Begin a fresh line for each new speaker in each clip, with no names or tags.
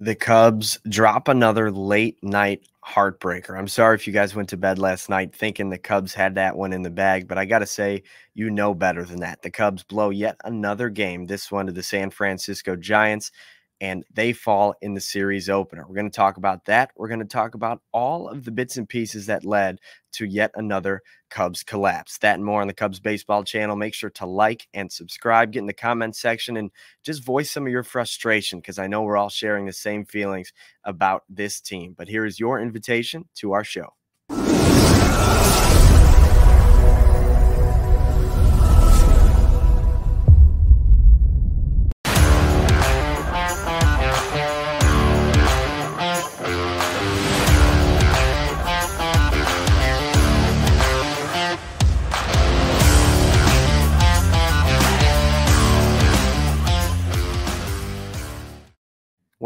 the Cubs drop another late night heartbreaker. I'm sorry if you guys went to bed last night thinking the Cubs had that one in the bag, but I got to say, you know better than that. The Cubs blow yet another game, this one to the San Francisco Giants and they fall in the series opener. We're going to talk about that. We're going to talk about all of the bits and pieces that led to yet another Cubs collapse. That and more on the Cubs baseball channel. Make sure to like and subscribe, get in the comment section, and just voice some of your frustration because I know we're all sharing the same feelings about this team. But here is your invitation to our show.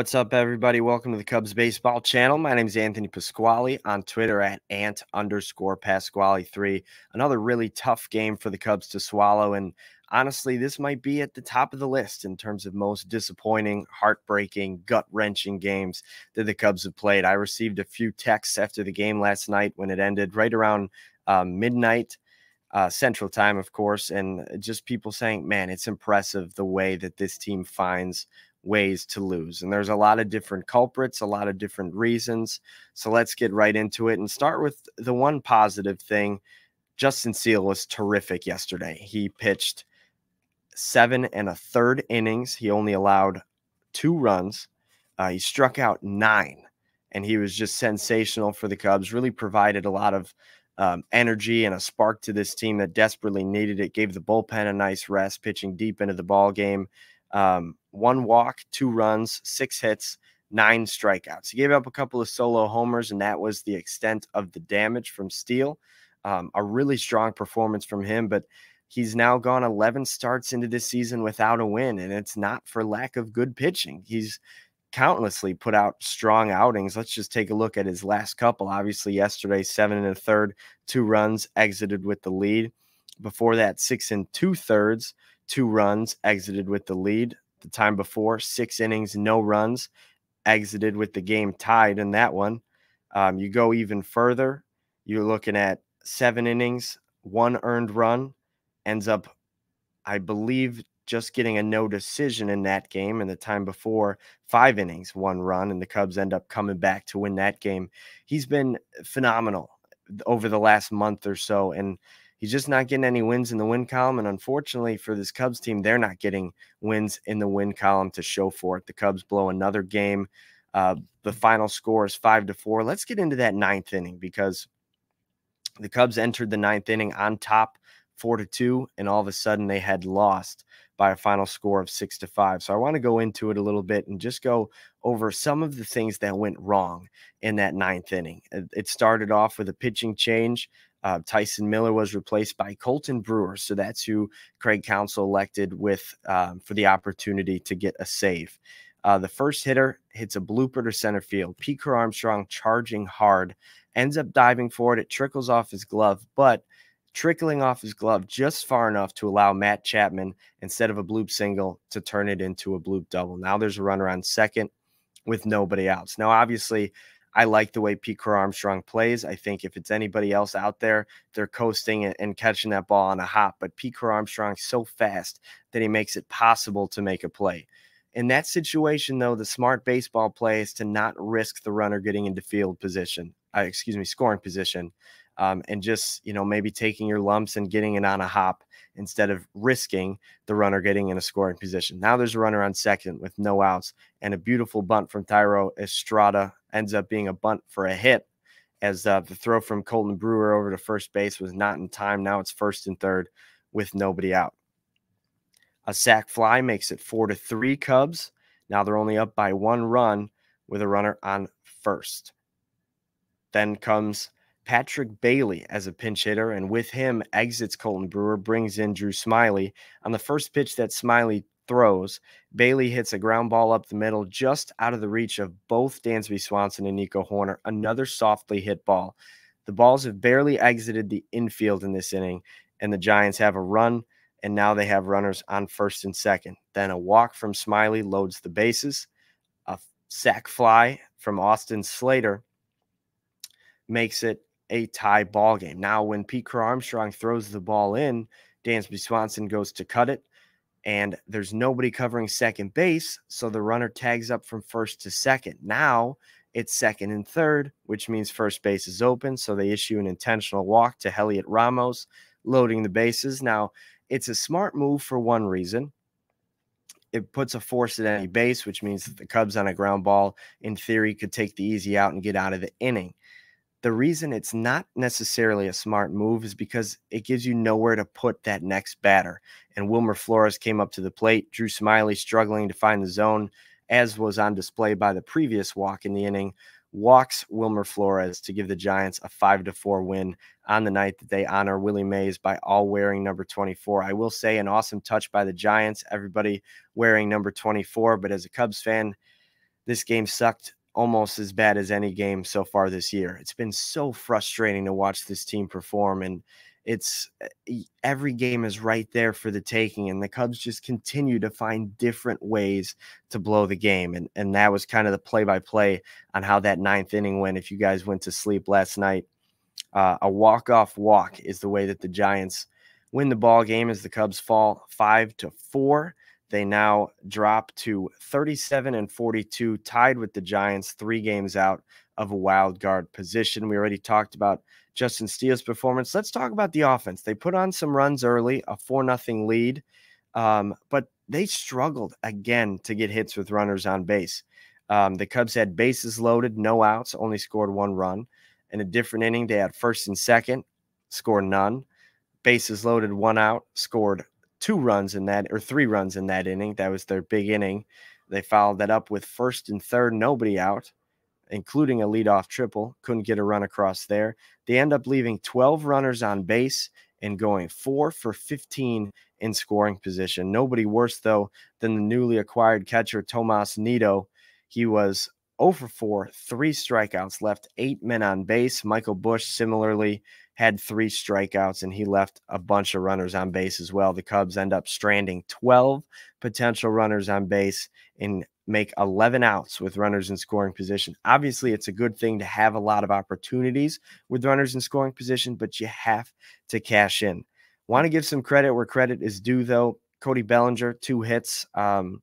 What's up, everybody? Welcome to the Cubs Baseball Channel. My name is Anthony Pasquale on Twitter at ant underscore Pasquale3. Another really tough game for the Cubs to swallow. And honestly, this might be at the top of the list in terms of most disappointing, heartbreaking, gut wrenching games that the Cubs have played. I received a few texts after the game last night when it ended right around uh, midnight. Uh, Central Time, of course, and just people saying, man, it's impressive the way that this team finds ways to lose. And there's a lot of different culprits, a lot of different reasons. So let's get right into it and start with the one positive thing. Justin Steele was terrific yesterday. He pitched seven and a third innings. He only allowed two runs. Uh, he struck out nine, and he was just sensational for the Cubs. Really provided a lot of um, energy and a spark to this team that desperately needed it. Gave the bullpen a nice rest, pitching deep into the ball game. Um, one walk, two runs, six hits, nine strikeouts. He gave up a couple of solo homers, and that was the extent of the damage from Steele. Um, a really strong performance from him, but he's now gone 11 starts into this season without a win, and it's not for lack of good pitching. He's countlessly put out strong outings. Let's just take a look at his last couple. Obviously, yesterday, seven and a third, two runs, exited with the lead. Before that, six and two thirds, two runs, exited with the lead. The time before, six innings, no runs, exited with the game tied in that one. Um, you go even further, you're looking at seven innings, one earned run, ends up, I believe, just getting a no decision in that game. And the time before, five innings, one run, and the Cubs end up coming back to win that game. He's been phenomenal over the last month or so. And he's just not getting any wins in the win column. And unfortunately for this Cubs team, they're not getting wins in the win column to show for it. The Cubs blow another game. Uh, the final score is five to four. Let's get into that ninth inning because the Cubs entered the ninth inning on top four to two, and all of a sudden they had lost by a final score of six to five. So I want to go into it a little bit and just go over some of the things that went wrong in that ninth inning. It started off with a pitching change uh, Tyson Miller was replaced by Colton Brewer, so that's who Craig Counsell elected with um, for the opportunity to get a save. Uh, the first hitter hits a blooper to center field. Pete Armstrong charging hard, ends up diving for it. It trickles off his glove, but trickling off his glove just far enough to allow Matt Chapman, instead of a bloop single, to turn it into a bloop double. Now there's a runner on second with nobody else. Now, obviously, I like the way Pete Crow Armstrong plays. I think if it's anybody else out there, they're coasting and, catching that ball on a hop. But Pete Crow Armstrong's so fast that he makes it possible to make a play. In that situation, though, the smart baseball play is to not risk the runner getting into field position, uh, excuse me, scoring position, um, and just, you know, maybe taking your lumps and getting it on a hop instead of risking the runner getting in a scoring position. Now there's a runner on second with no outs and a beautiful bunt from Thairo Estrada ends up being a bunt for a hit as uh, the throw from Colton Brewer over to first base was not in time. Now it's first and third with nobody out. A sac fly makes it four to three Cubs. Now they're only up by one run with a runner on first. Then comes Patrick Bailey as a pinch hitter, and with him exits Colten Brewer, brings in Drew Smyly. On the first pitch that Smyly throws, Bailey hits a ground ball up the middle, just out of the reach of both Dansby Swanson and Nico Hoerner. Another softly hit ball. The balls have barely exited the infield in this inning, and the Giants have a run, and now they have runners on first and second. Then a walk from Smyly loads the bases. A sac fly from Austin Slater makes it a tie ball game. Now, when Pete Crow Armstrong throws the ball in, Dansby Swanson goes to cut it, and there's nobody covering second base. So the runner tags up from first to second. Now it's second and third, which means first base is open. So they issue an intentional walk to Heliot Ramos, loading the bases. Now, it's a smart move for one reason. It puts a force at any base, which means that the Cubs on a ground ball, in theory, could take the easy out and get out of the inning. The reason it's not necessarily a smart move is because it gives you nowhere to put that next batter. And Wilmer Flores came up to the plate. Drew Smyly struggling to find the zone, as was on display by the previous walk in the inning, walks Wilmer Flores to give the Giants a five to four win on the night that they honor Willie Mays by all wearing number 24. I will say an awesome touch by the Giants, everybody wearing number 24. But as a Cubs fan, this game sucked almost as bad as any game so far this year. It's been so frustrating to watch this team perform and it's eh, every game is right there for the taking and the Cubs just continue to find different ways to blow the game and and that was kind of the play by play on how that ninth inning went if you guys went to sleep last night uh, a walk off walk is the way that the Giants win the ball game as the Cubs fall 5 to 4 they now drop to 37 and 42, tied with the Giants, three games out of a wild card position. We already talked about Justin Steele's performance. Let's talk about the offense. They put on some runs early, a 4 nothing lead, um, but they struggled again to get hits with runners on base. Um, the Cubs had bases loaded, no outs, only scored one run. In a different inning, they had first and second, scored none. Bases loaded, one out, scored two runs in that or three runs in that inning. That was their big inning. They followed that up with first and third, nobody out, including a leadoff triple. Couldn't get a run across there. They end up leaving 12 runners on base and going four for 15 in scoring position. Nobody worse, though, than the newly acquired catcher Tomas Nido. He was 0 for 4, three strikeouts, left eight men on base. Michael Busch, similarly had three strikeouts and he left a bunch of runners on base as well. The Cubs end up stranding 12 potential runners on base and make 11 outs with runners in scoring position. Obviously, it's a good thing to have a lot of opportunities with runners in scoring position, but you have to cash in. Want to give some credit where credit is due, though. Cody Bellinger, two hits. Um,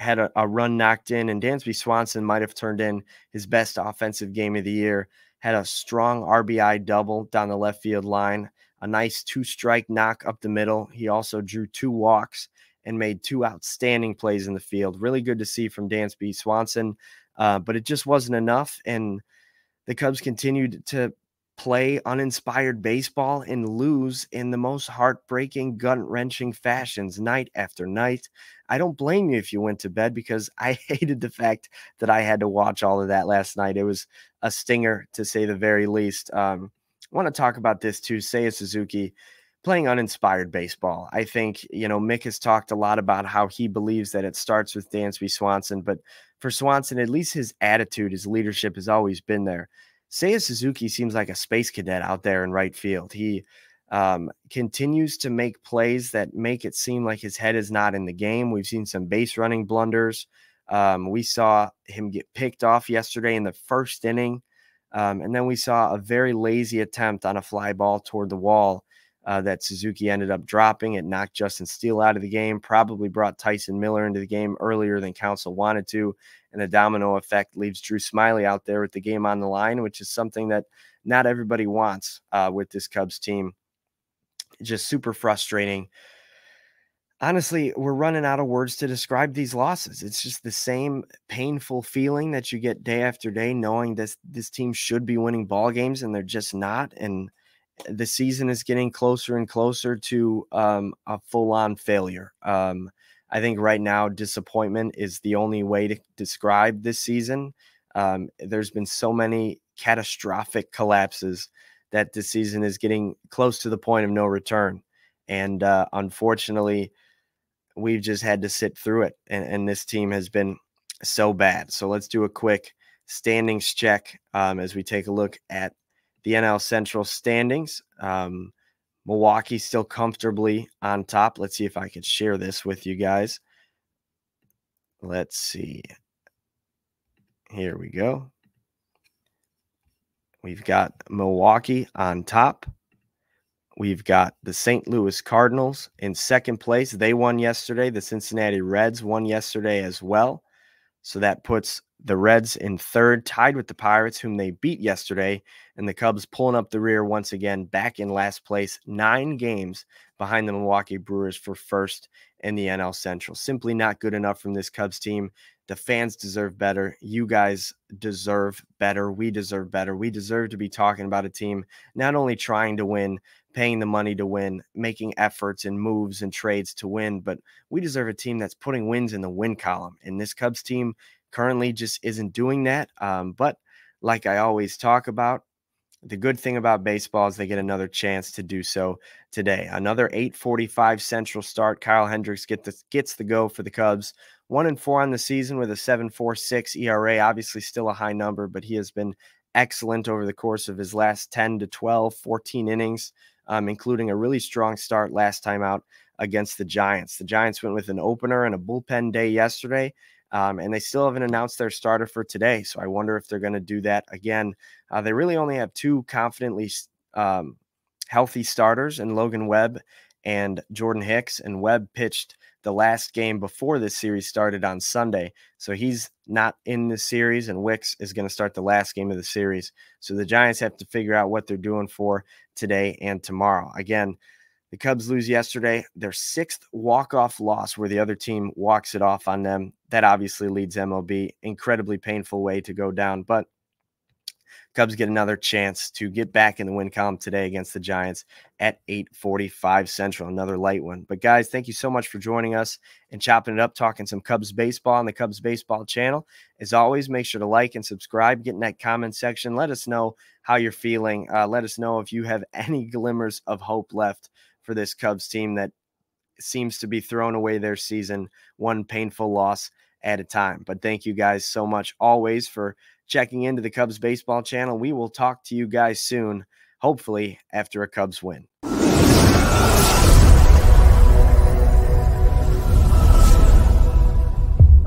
had a, a, run knocked in, and Dansby Swanson might have turned in his best offensive game of the year had a strong RBI double down the left field line, a nice two strike knock up the middle. He also drew two walks and made two outstanding plays in the field. Really good to see from Dansby Swanson, uh, but it just wasn't enough. And the Cubs continued to play uninspired baseball and lose in the most heartbreaking, gut wrenching fashions night after night. I don't blame you if you went to bed because I hated the fact that I had to watch all of that last night. It was a stinger to say the very least. Um, I want to talk about this too. Seiya Suzuki playing uninspired baseball. I think, you know, Mick has talked a lot about how he believes that it starts with Dansby Swanson, but for Swanson, at least his attitude, his leadership has always been there. Seiya Suzuki seems like a space cadet out there in right field. He um, continues to make plays that make it seem like his head is not in the game. We've seen some base running blunders. Um, we saw him get picked off yesterday in the first inning. Um, and then we saw a very lazy attempt on a fly ball toward the wall uh, that Suzuki ended up dropping. It knocked Justin Steele out of the game, probably brought Tyson Miller into the game earlier than Counsell wanted to and the domino effect leaves Drew Smyly out there with the game on the line, which is something that not everybody wants uh, with this Cubs team. Just super frustrating. Honestly, we're running out of words to describe these losses. It's just the same painful feeling that you get day after day, knowing this this team should be winning ball games and they're just not. And the season is getting closer and closer to um, a full on failure. Um, I think right now, disappointment is the only way to describe this season. Um, there's been so many catastrophic collapses that this season is getting close to the point of no return. And uh, unfortunately, we've just had to sit through it. And, and, this team has been so bad. So let's do a quick standings check um, as we take a look at the NL Central standings. Um, Milwaukee still comfortably on top. Let's see if I can share this with you guys. Let's see. Here we go. We've got Milwaukee on top. We've got the St. Louis Cardinals in second place. They won yesterday. The Cincinnati Reds won yesterday as well. So that puts the Reds in third, tied with the Pirates, whom they beat yesterday, and the Cubs pulling up the rear once again, back in last place, nine games behind the Milwaukee Brewers for first in the NL Central. Simply not good enough from this Cubs team. The fans deserve better. You guys deserve better. We deserve better. We deserve to be talking about a team not only trying to win, paying the money to win, making efforts and moves and trades to win, but we deserve a team that's putting wins in the win column. And this Cubs team currently just isn't doing that. Um, but like I always talk about, the good thing about baseball is they get another chance to do so today. Another 8:45 Central start. Kyle Hendricks get the, gets the go for the Cubs. One and four on the season with a 7.46 ERA. Obviously, still a high number, but he has been excellent over the course of his last 10 to 12, 14 innings, um, including a really strong start last time out against the Giants. The Giants went with an opener and a bullpen day yesterday, um, and they still haven't announced their starter for today. So I wonder if they're going to do that again. Uh, they really only have two confidently um, healthy starters in Logan Webb and Jordan Hicks. And Webb pitched the last game before this series started on Sunday. So he's not in the series, and Wicks is going to start the last game of the series. So the Giants have to figure out what they're doing for today and tomorrow. Again, the Cubs lose yesterday, their sixth walk-off loss where the other team walks it off on them. That obviously leads MLB. Incredibly painful way to go down. But Cubs get another chance to get back in the win column today against the Giants at 8:45 Central, another light one. But guys, thank you so much for joining us and chopping it up, talking some Cubs baseball on the Cubs baseball channel. As always, make sure to like and subscribe. Get in that comment section. Let us know how you're feeling. Uh, let us know if you have any glimmers of hope left for this Cubs team that seems to be throwing away their season one painful loss at a time. But thank you guys so much always for checking into the Cubs baseball channel. We will talk to you guys soon, hopefully after a Cubs win.